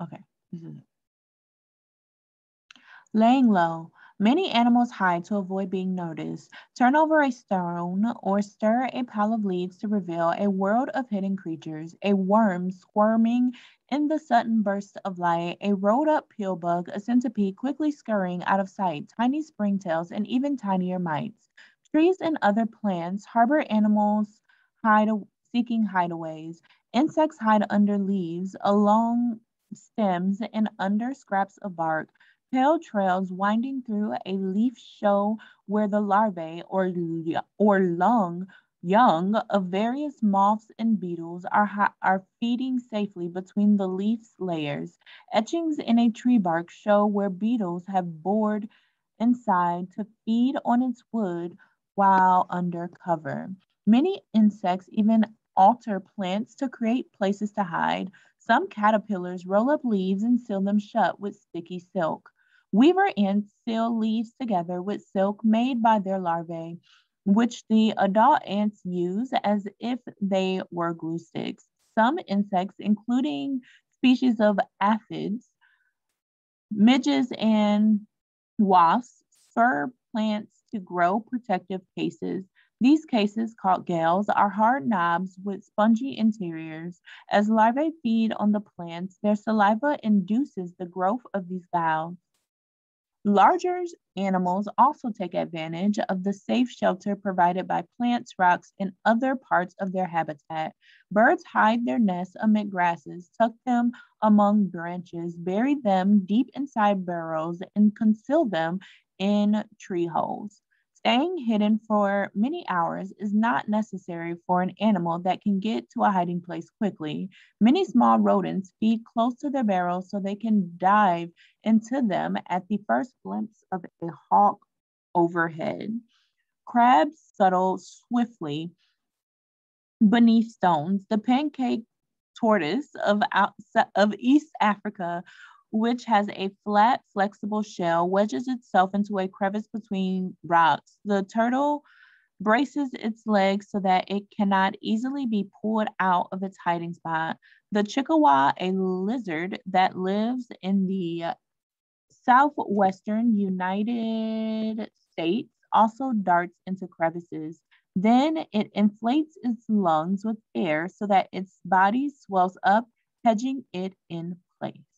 Okay, this is it. Laying low. Many animals hide to avoid being noticed. Turn over a stone or stir a pile of leaves to reveal a world of hidden creatures. A worm squirming in the sudden burst of light, a rolled up pill bug, a centipede quickly scurrying out of sight, tiny springtails, and even tinier mites. Trees and other plants harbor animals hide seeking hideaways. Insects hide under leaves, along stems, and under scraps of bark. Pale trails winding through a leaf show where the larvae or, or lung young of various moths and beetles are, are feeding safely between the leaf layers. Etchings in a tree bark show where beetles have bored inside to feed on its wood while under cover. Many insects even alter plants to create places to hide. Some caterpillars roll up leaves and seal them shut with sticky silk. Weaver ants seal leaves together with silk made by their larvae, which the adult ants use as if they were glue sticks. Some insects, including species of aphids, midges, and wasps, spur plants to grow protective cases these cases, called galls, are hard knobs with spongy interiors. As larvae feed on the plants, their saliva induces the growth of these galls. Larger animals also take advantage of the safe shelter provided by plants, rocks, and other parts of their habitat. Birds hide their nests amid grasses, tuck them among branches, bury them deep inside burrows, and conceal them in tree holes. Staying hidden for many hours is not necessary for an animal that can get to a hiding place quickly. Many small rodents feed close to their burrows so they can dive into them at the first glimpse of a hawk overhead. Crabs settle swiftly beneath stones. The pancake tortoise of, of East Africa which has a flat, flexible shell, wedges itself into a crevice between rocks. The turtle braces its legs so that it cannot easily be pulled out of its hiding spot. The chuckwalla, a lizard that lives in the southwestern United States, also darts into crevices. Then it inflates its lungs with air so that its body swells up, hedging it in place.